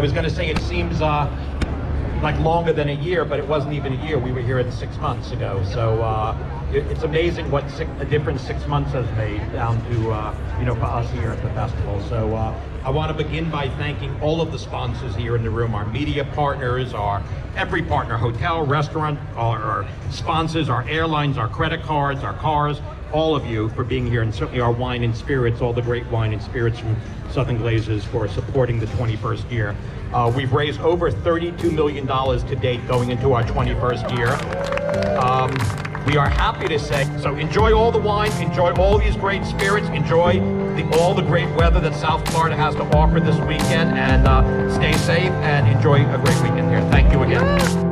I was going to say it seems uh, like longer than a year, but it wasn't even a year. We were here at six months ago, so uh, it, it's amazing what six, a difference six months has made down to uh, you know for us here at the festival. So uh, I want to begin by thanking all of the sponsors here in the room, our media partners, our every partner, hotel, restaurant, our, our sponsors, our airlines, our credit cards, our cars, all of you for being here, and certainly our wine and spirits, all the great wine and spirits from Southern Glazers for supporting the 21st year. Uh, we've raised over $32 million to date going into our 21st year. Um, we are happy to say, so enjoy all the wine, enjoy all these great spirits, enjoy the, all the great weather that South Florida has to offer this weekend, and uh, stay safe and enjoy a great weekend here. Thank you again.